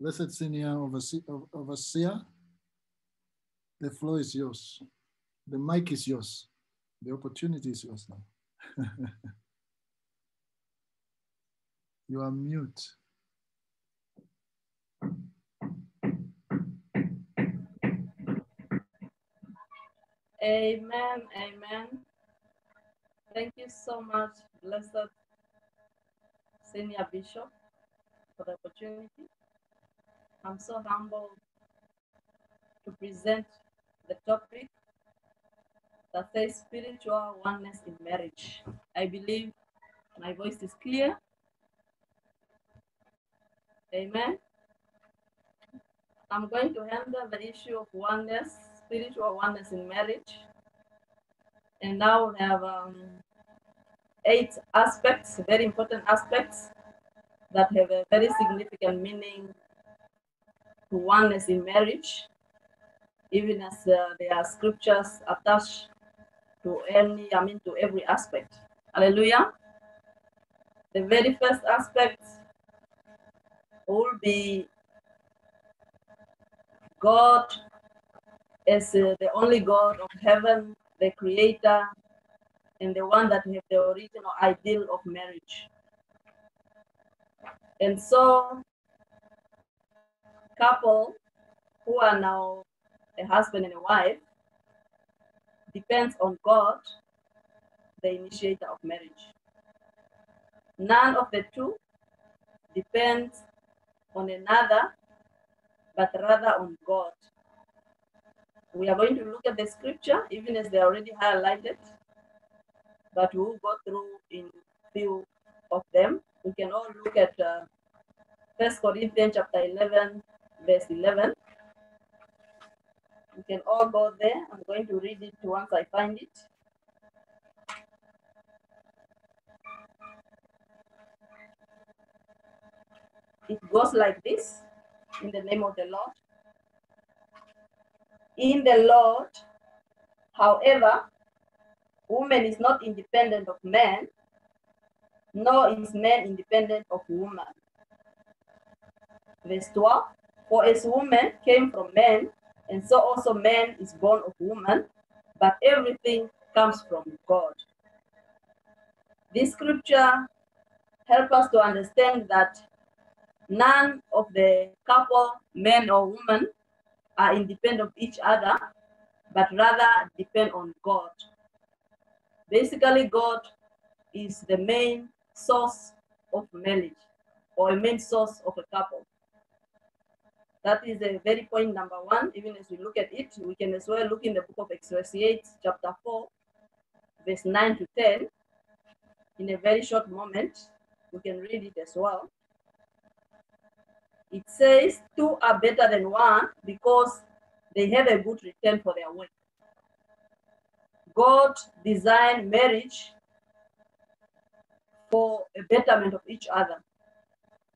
Blessed senior overseer, the floor is yours. The mic is yours. The opportunity is yours now. you are mute. Amen. Amen. Thank you so much, Blessed Senior Bishop, for the opportunity. I'm so humbled to present the topic that says spiritual oneness in marriage. I believe my voice is clear. Amen. I'm going to handle the issue of oneness, spiritual oneness in marriage. And now we have um, eight aspects, very important aspects that have a very significant meaning to oneness in marriage, even as uh, there are scriptures attached to any, I mean, to every aspect. Hallelujah. The very first aspect will be God as uh, the only God of heaven, the creator, and the one that have the original ideal of marriage. And so, couple who are now a husband and a wife depends on God, the initiator of marriage. None of the two depends on another, but rather on God. We are going to look at the scripture, even as they are already highlighted, but we'll go through in few of them. We can all look at uh, First Corinthians chapter 11, verse 11. We can all go there. I'm going to read it once I find it. It goes like this in the name of the Lord. In the Lord, however, woman is not independent of man, nor is man independent of woman. Verse 12 For as woman came from man, and so also man is born of woman, but everything comes from God. This scripture helps us to understand that none of the couple, man or woman, are independent of each other, but rather depend on God. Basically, God is the main source of marriage or a main source of a couple. That is a very point number one. Even as we look at it, we can as well look in the book of Ecclesiastes, chapter 4, verse 9 to 10. In a very short moment, we can read it as well. It says, Two are better than one because they have a good return for their work. God designed marriage for a betterment of each other.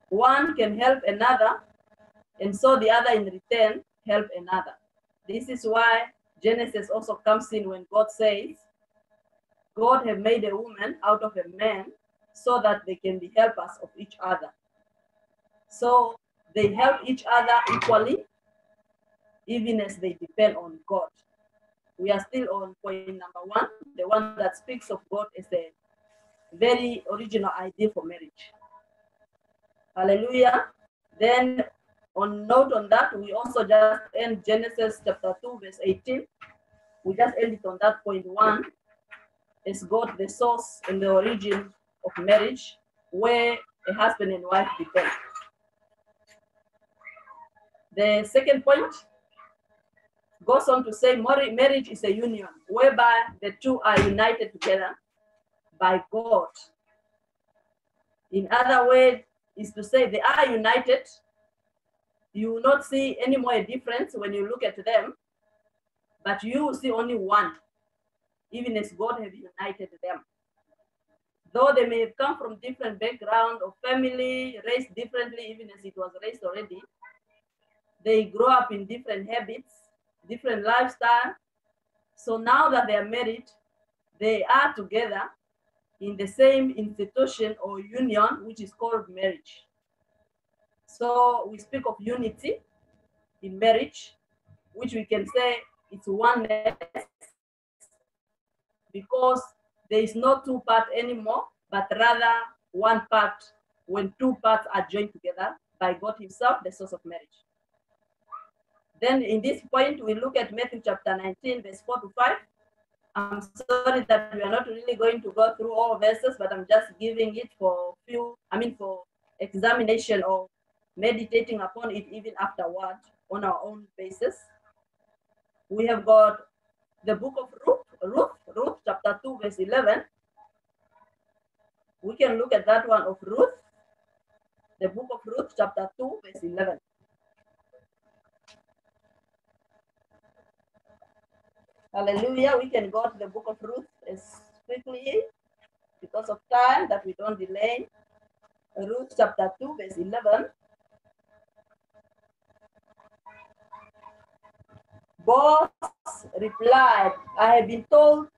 One can help another, and so the other in return help another. This is why Genesis also comes in when God says, God have made a woman out of a man so that they can be helpers of each other. So they help each other equally, even as they depend on God. We are still on point number one, the one that speaks of God as the very original idea for marriage. Hallelujah. Then on note on that, we also just end Genesis chapter 2, verse 18. We just end it on that point one. Is God the source and the origin of marriage, where a husband and wife depend. The second point goes on to say marriage is a union whereby the two are united together by God. In other words, is to say they are united. You will not see any more difference when you look at them, but you see only one, even as God has united them. Though they may have come from different background or family, raised differently, even as it was raised already, they grow up in different habits, different lifestyle. So now that they are married, they are together in the same institution or union, which is called marriage. So we speak of unity in marriage, which we can say it's oneness because there is no two part anymore, but rather one part when two parts are joined together by God Himself, the source of marriage. Then in this point, we look at Matthew chapter 19, verse 4 to 5. I'm sorry that we are not really going to go through all verses, but I'm just giving it for few, I mean, for examination or meditating upon it even afterward on our own basis. We have got the book of Ruth, Ruth, Ruth chapter 2, verse 11. We can look at that one of Ruth, the book of Ruth, chapter 2, verse 11. Hallelujah. We can go to the book of Ruth as quickly because of time that we don't delay. Ruth chapter 2, verse 11. Boaz replied, I have been told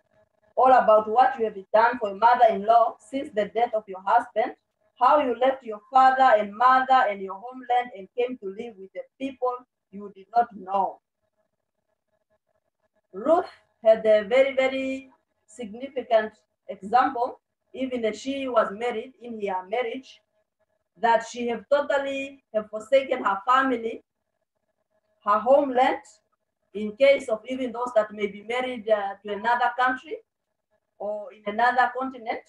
all about what you have done for your mother-in-law since the death of your husband, how you left your father and mother and your homeland and came to live with the people you did not know. Ruth had a very, very significant example, even as she was married in her marriage, that she have totally have forsaken her family, her homeland, in case of even those that may be married uh, to another country or in another continent,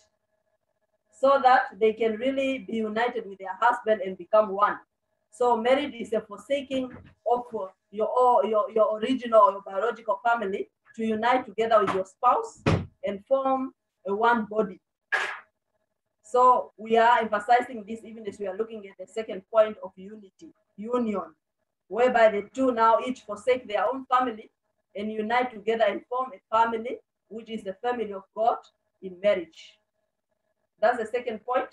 so that they can really be united with their husband and become one. So marriage is a forsaking of your, your, your original or your biological family to unite together with your spouse and form a one body. So we are emphasizing this even as we are looking at the second point of unity, union, whereby the two now each forsake their own family and unite together and form a family, which is the family of God in marriage. That's the second point.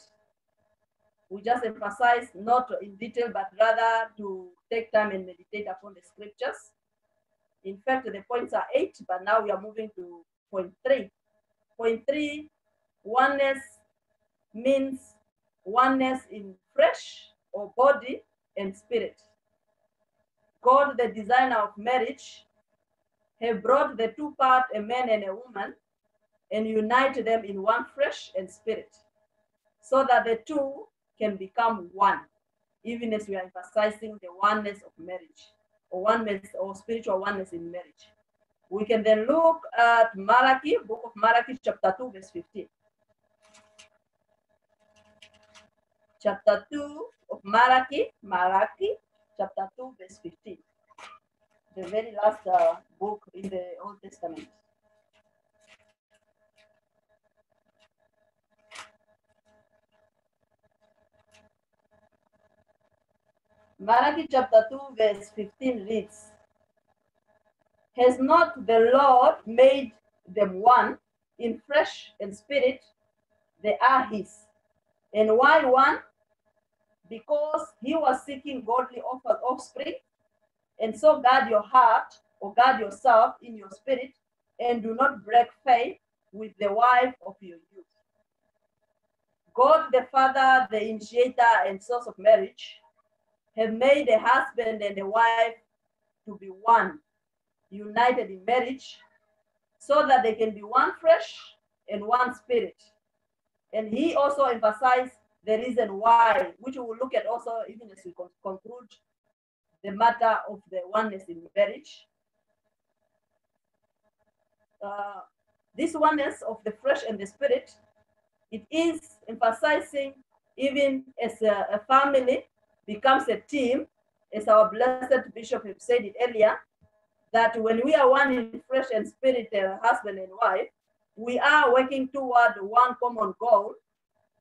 We just emphasize not in detail, but rather to take time and meditate upon the scriptures. In fact, the points are eight, but now we are moving to point three. Point three, oneness means oneness in flesh or body and spirit. God, the designer of marriage, have brought the two part, a man and a woman, and unite them in one flesh and spirit, so that the two can become one, even as we are emphasizing the oneness of marriage or oneness or spiritual oneness in marriage. We can then look at Malachi, book of Malachi, chapter 2, verse 15. Chapter 2 of Malachi, Malachi, chapter 2, verse 15. The very last uh, book in the Old Testament. Malachi chapter 2, verse 15 reads, Has not the Lord made them one in flesh and spirit? They are his. And why one? Because he was seeking godly offspring. And so guard your heart or guard yourself in your spirit and do not break faith with the wife of your youth. God the Father, the initiator and source of marriage, have made a husband and a wife to be one, united in marriage, so that they can be one flesh and one spirit. And he also emphasized the reason why, which we will look at also even as we conclude the matter of the oneness in marriage. Uh, this oneness of the flesh and the spirit, it is emphasizing even as a, a family becomes a team, as our blessed bishop said it earlier, that when we are one in flesh and spirit, uh, husband and wife, we are working toward one common goal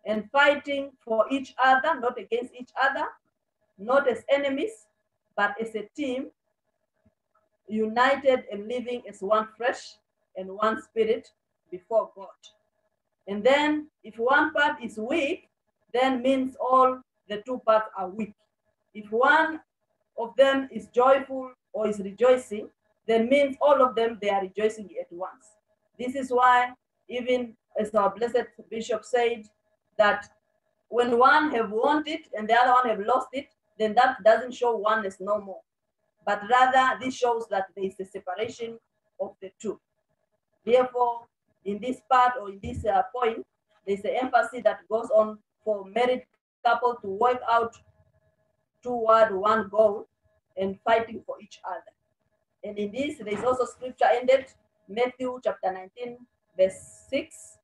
and fighting for each other, not against each other, not as enemies, but as a team, united and living as one flesh and one spirit before God. And then if one part is weak, then means all the two parts are weak. If one of them is joyful or is rejoicing, then means all of them, they are rejoicing at once. This is why even as our blessed bishop said, that when one have won it and the other one have lost it, then that doesn't show oneness no more. But rather, this shows that there is a separation of the two. Therefore, in this part or in this uh, point, there's an emphasis that goes on for married couple to work out toward one goal and fighting for each other. And in this, there's also scripture ended, Matthew chapter 19, verse 6,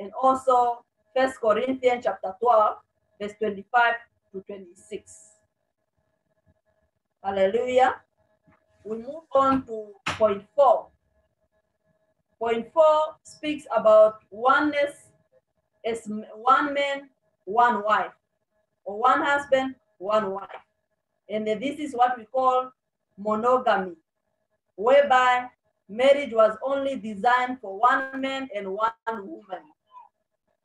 and also First Corinthians chapter 12, verse 25 to 26. Hallelujah. We move on to point four. Point four speaks about oneness as one man, one wife, or one husband, one wife. And this is what we call monogamy, whereby marriage was only designed for one man and one woman.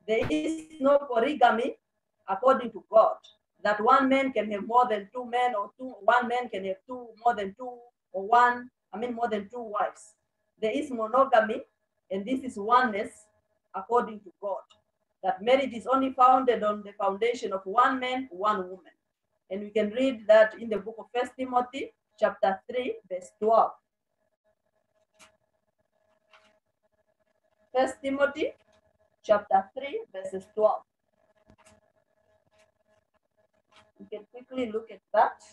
There is no polygamy according to God, that one man can have more than two men or two, one man can have two, more than two or one, I mean more than two wives. There is monogamy and this is oneness according to God. That marriage is only founded on the foundation of one man, one woman. And we can read that in the book of First Timothy, chapter 3, verse 12. First Timothy, chapter 3, verses 12. You can quickly look at that.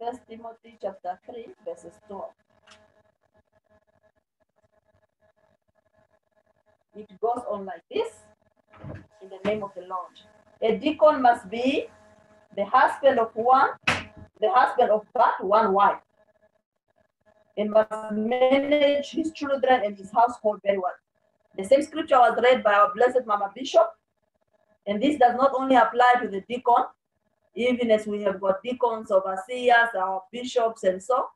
First Timothy chapter 3, verses 12. It goes on like this in the name of the Lord. A deacon must be the husband of one, the husband of but one wife, and must manage his children and his household very well. The same scripture was read by our blessed Mama Bishop, and this does not only apply to the deacon, even as we have got deacons, overseers, our bishops, and so,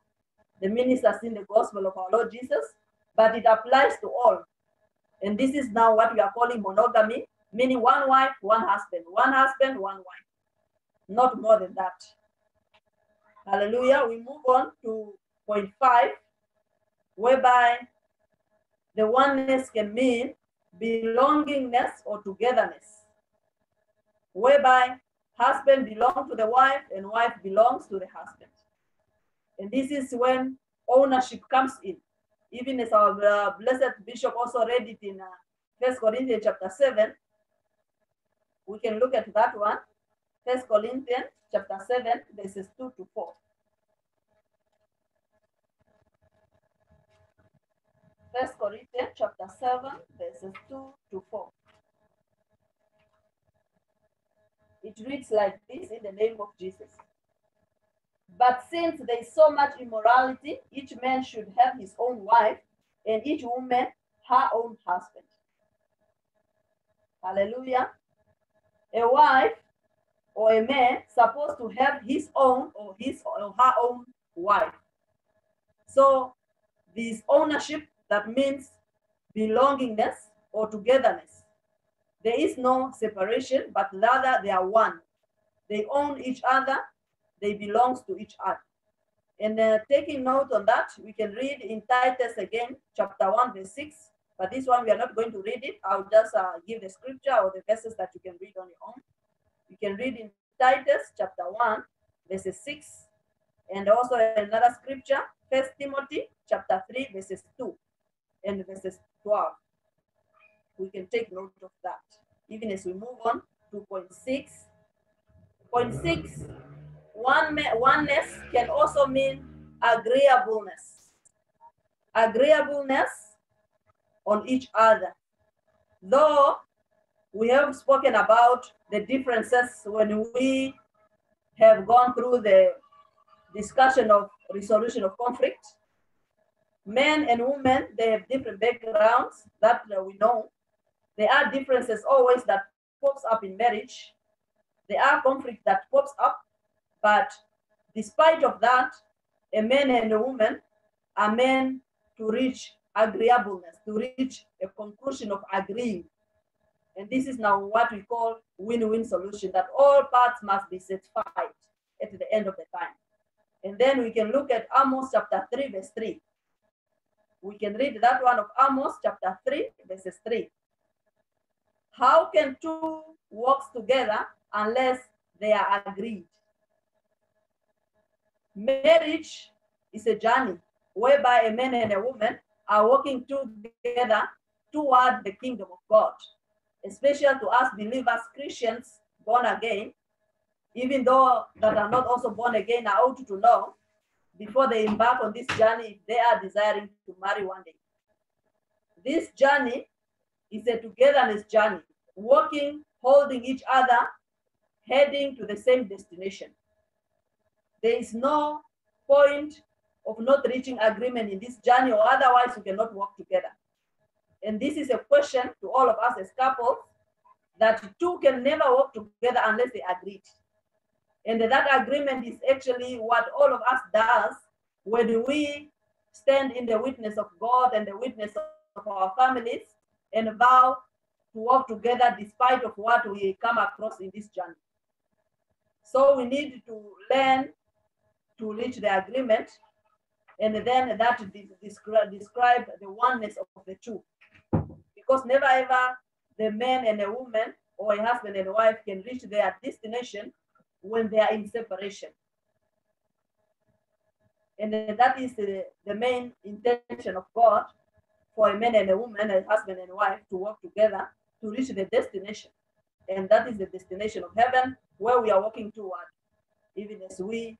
the ministers in the gospel of our Lord Jesus, but it applies to all. And this is now what we are calling monogamy, meaning one wife, one husband, one husband, one wife. Not more than that. Hallelujah. We move on to point five, whereby the oneness can mean belongingness or togetherness, whereby husband belongs to the wife and wife belongs to the husband. And this is when ownership comes in even as our uh, blessed bishop also read it in uh, First Corinthians chapter 7. We can look at that one. First Corinthians chapter 7, verses 2 to 4. First Corinthians chapter 7, verses 2 to 4. It reads like this in the name of Jesus. But since there is so much immorality, each man should have his own wife, and each woman her own husband. Hallelujah. A wife or a man supposed to have his own or his or her own wife. So this ownership that means belongingness or togetherness. There is no separation, but rather they are one. They own each other they belongs to each other. And uh, taking note on that, we can read in Titus again, chapter 1, verse 6. But this one, we are not going to read it. I'll just uh, give the scripture or the verses that you can read on your own. You can read in Titus chapter 1, verses 6. And also another scripture, First Timothy chapter 3, verses 2 and verses 12. We can take note of that. Even as we move on to point 6. Point 6 one, oneness can also mean agreeableness. Agreeableness on each other. Though we have spoken about the differences when we have gone through the discussion of resolution of conflict. Men and women, they have different backgrounds that uh, we know. There are differences always that pops up in marriage. There are conflict that pops up but despite of that, a man and a woman are meant to reach agreeableness, to reach a conclusion of agreeing. And this is now what we call win-win solution, that all parts must be satisfied at the end of the time. And then we can look at Amos chapter 3, verse 3. We can read that one of Amos chapter 3, verses 3. How can two walks together unless they are agreed. Marriage is a journey whereby a man and a woman are working together toward the kingdom of God, especially to us believers, Christians, born again, even though that are not also born again are ought to know before they embark on this journey if they are desiring to marry one day. This journey is a togetherness journey, walking, holding each other, heading to the same destination. There is no point of not reaching agreement in this journey, or otherwise we cannot work together. And this is a question to all of us as couples that two can never work together unless they agree. And that agreement is actually what all of us does when we stand in the witness of God and the witness of our families and vow to work together despite of what we come across in this journey. So we need to learn to reach the agreement and then that describe, describe the oneness of the two. Because never ever the man and a woman or a husband and wife can reach their destination when they are in separation. And that is the, the main intention of God for a man and a woman, a husband and wife to work together to reach the destination. And that is the destination of heaven where we are working toward, even as we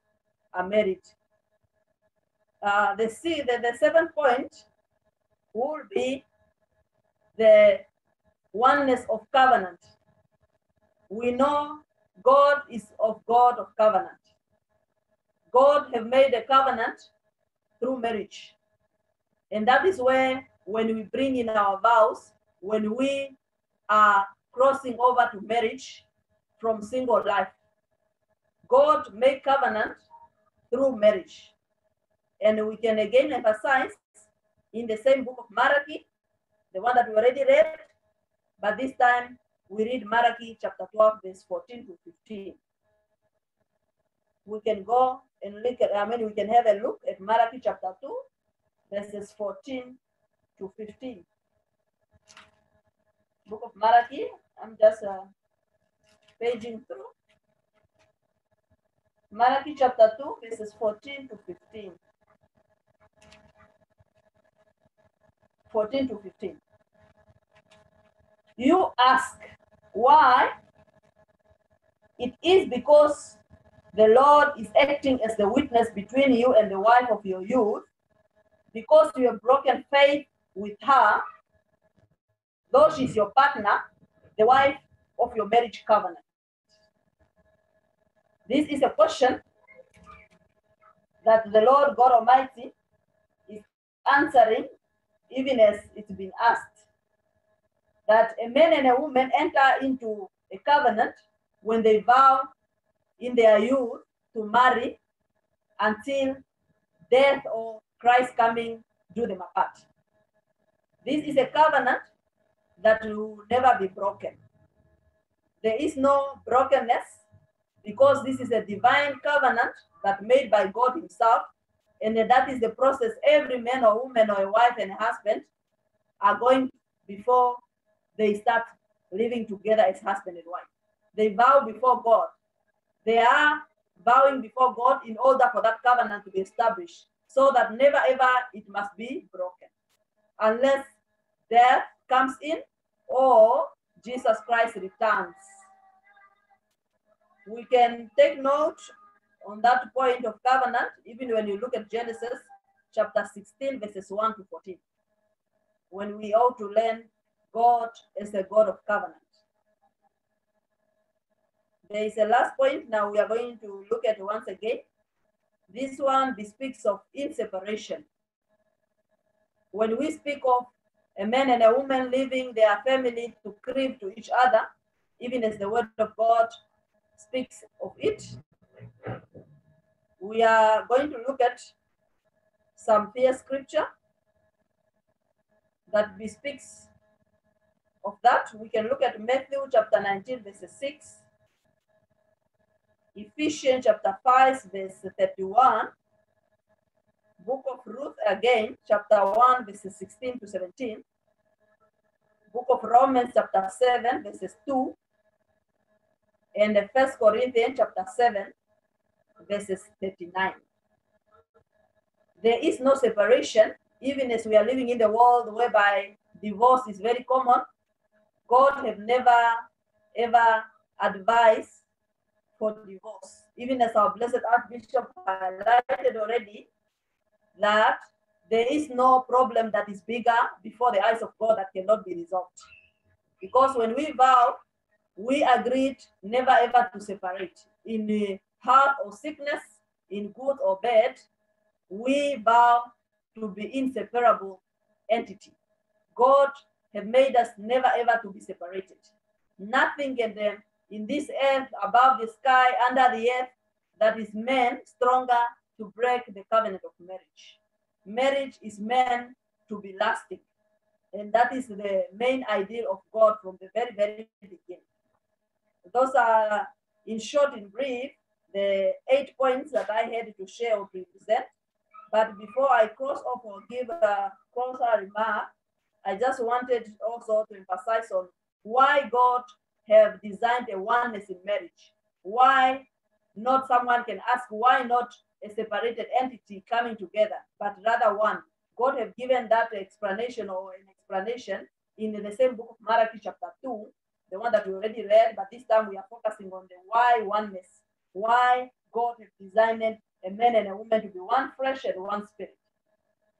are married. Uh, the, C, the, the seventh point will be the oneness of covenant. We know God is of God of covenant. God have made a covenant through marriage. And that is where when we bring in our vows, when we are crossing over to marriage from single life. God made covenant through marriage. And we can again emphasize in the same book of Malachi, the one that we already read, but this time we read Malachi chapter 12, verse 14 to 15. We can go and look at, I mean, we can have a look at Malachi chapter 2, verses 14 to 15. Book of Malachi, I'm just uh, paging through. Malachi chapter 2, verses 14 to 15. 14 to 15. You ask why? It is because the Lord is acting as the witness between you and the wife of your youth, because you have broken faith with her, though she's your partner, the wife of your marriage covenant. This is a question that the Lord God Almighty is answering, even as it's been asked. That a man and a woman enter into a covenant when they vow in their youth to marry until death or Christ coming do them apart. This is a covenant that will never be broken. There is no brokenness because this is a divine covenant that made by God himself. And that is the process every man or woman or a wife and husband are going before they start living together as husband and wife. They vow before God. They are vowing before God in order for that covenant to be established so that never ever it must be broken unless death comes in or Jesus Christ returns. We can take note on that point of covenant, even when you look at Genesis chapter 16, verses 1 to 14, when we ought to learn God is a God of covenant. There is a last point now we are going to look at once again. This one bespeaks of inseparation. When we speak of a man and a woman leaving their family to cleave to each other, even as the word of God speaks of it, we are going to look at some clear scripture that bespeaks of that. We can look at Matthew chapter 19, verse 6, Ephesians chapter 5, verse 31, Book of Ruth again, chapter 1, verses 16 to 17. Book of Romans, chapter 7, verses 2. and the First Corinthians chapter 7, verses 39. There is no separation, even as we are living in the world whereby divorce is very common. God have never ever advised for divorce. Even as our blessed Archbishop highlighted already, that there is no problem that is bigger before the eyes of God that cannot be resolved. Because when we vow, we agreed never ever to separate. In uh, the health or sickness, in good or bad, we vow to be inseparable entity. God have made us never ever to be separated. Nothing in, the, in this earth, above the sky, under the earth, that is man stronger to break the covenant of marriage. Marriage is meant to be lasting. And that is the main idea of God from the very, very beginning. Those are, in short, in brief, the eight points that I had to share or present. But before I cross off or give a closer remark, I just wanted also to emphasize on why God have designed a oneness in marriage. Why not someone can ask, why not a separated entity coming together, but rather one? God have given that explanation or an explanation in the same book of Malachi chapter 2, the one that we already read, but this time we are focusing on the why oneness. Why God has designed a man and a woman to be one flesh and one spirit.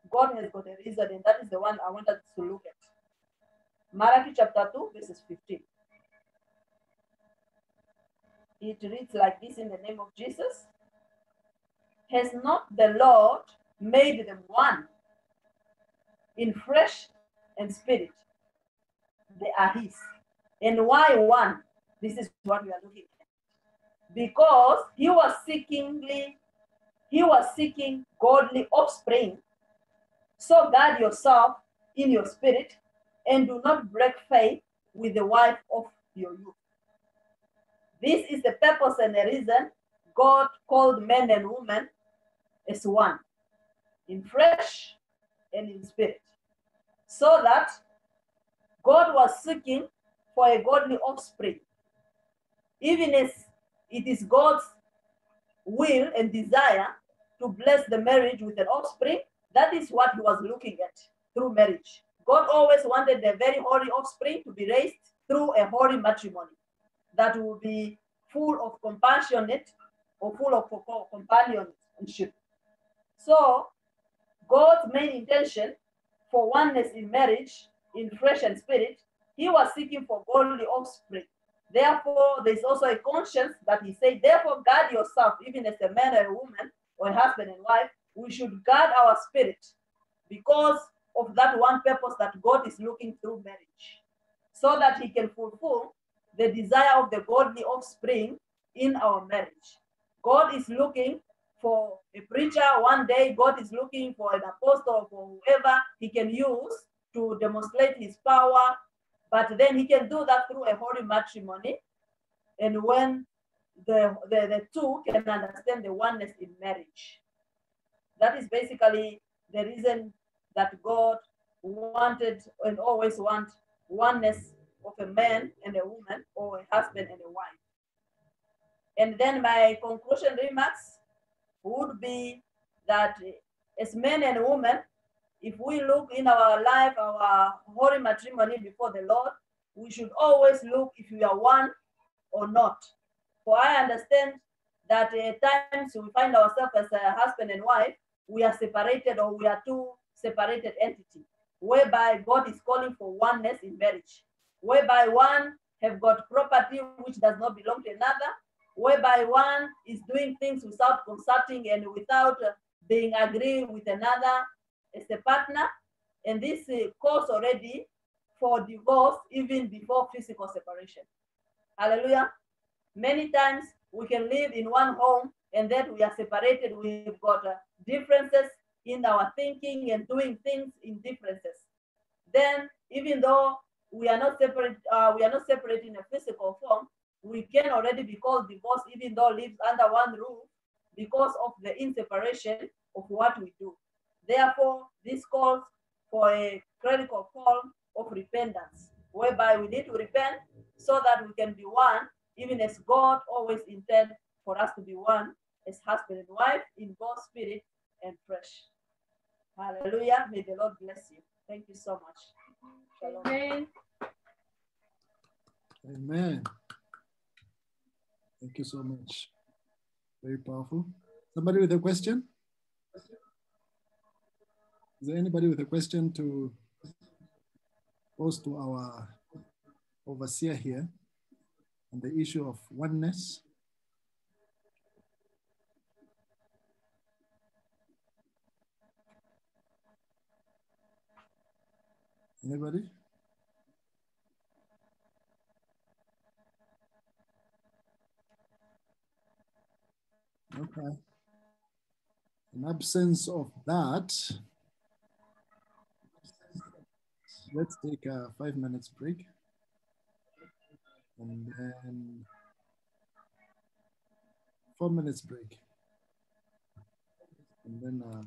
God has got a reason, and that is the one I wanted to look at. Malachi chapter 2, verses 15. It reads like this in the name of Jesus. Has not the Lord made them one in flesh and spirit? They are His. And why one? This is what we are looking at. Because He was seekingly, He was seeking godly offspring. So guard yourself in your spirit and do not break faith with the wife of your youth. This is the purpose and the reason God called men and women as one in flesh and in spirit. So that God was seeking for a godly offspring. Even as it is God's will and desire to bless the marriage with an offspring, that is what he was looking at through marriage. God always wanted the very holy offspring to be raised through a holy matrimony that will be full of compassionate or full of companionship. So, God's main intention for oneness in marriage, in flesh and spirit, he was seeking for godly offspring. Therefore, there's also a conscience that he said, therefore, guard yourself, even as a man or a woman, or a husband and wife, we should guard our spirit because of that one purpose that God is looking through marriage, so that he can fulfill the desire of the godly offspring in our marriage. God is looking for a preacher one day, God is looking for an apostle, for whoever he can use to demonstrate his power, but then he can do that through a holy matrimony. And when the, the, the two can understand the oneness in marriage. That is basically the reason that God wanted and always want oneness of a man and a woman or a husband and a wife. And then my conclusion remarks would be that as men and women, if we look in our life, our holy matrimony before the Lord, we should always look if we are one or not. For I understand that at times we find ourselves as a husband and wife, we are separated or we are two separated entities, whereby God is calling for oneness in marriage whereby one have got property which does not belong to another, whereby one is doing things without consulting and without uh, being agreed with another as a partner. And this uh, calls already for divorce even before physical separation. Hallelujah. Many times we can live in one home and then we are separated. We've got uh, differences in our thinking and doing things in differences. Then, even though we are not separate, uh, we are not separate in a physical form, we can already be called divorce even though lives under one roof because of the inseparation of what we do. Therefore, this calls for a critical call of repentance, whereby we need to repent so that we can be one even as God always intended for us to be one as husband and wife in both spirit and flesh. Hallelujah. May the Lord bless you. Thank you so much. Shalom. Amen. Amen. Thank you so much. Very powerful. Somebody with a question? Is there anybody with a question to pose to our overseer here on the issue of oneness? Anybody? Okay. In absence of that, let's take a five minutes break. And then four minutes break. And then uh,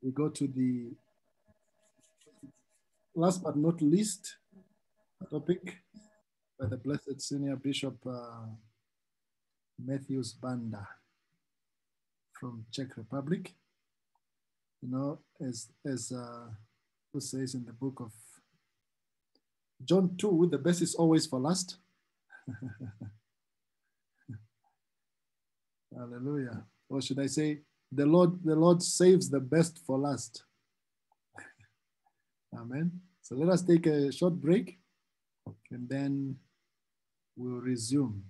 we go to the last but not least topic by the Blessed Senior Bishop uh, Matthews Banda from Czech Republic. You know, as as uh, who says in the book of John 2, the best is always for last. Hallelujah. Or should I say, the Lord, the Lord saves the best for last. Amen. So let us take a short break and then we'll resume.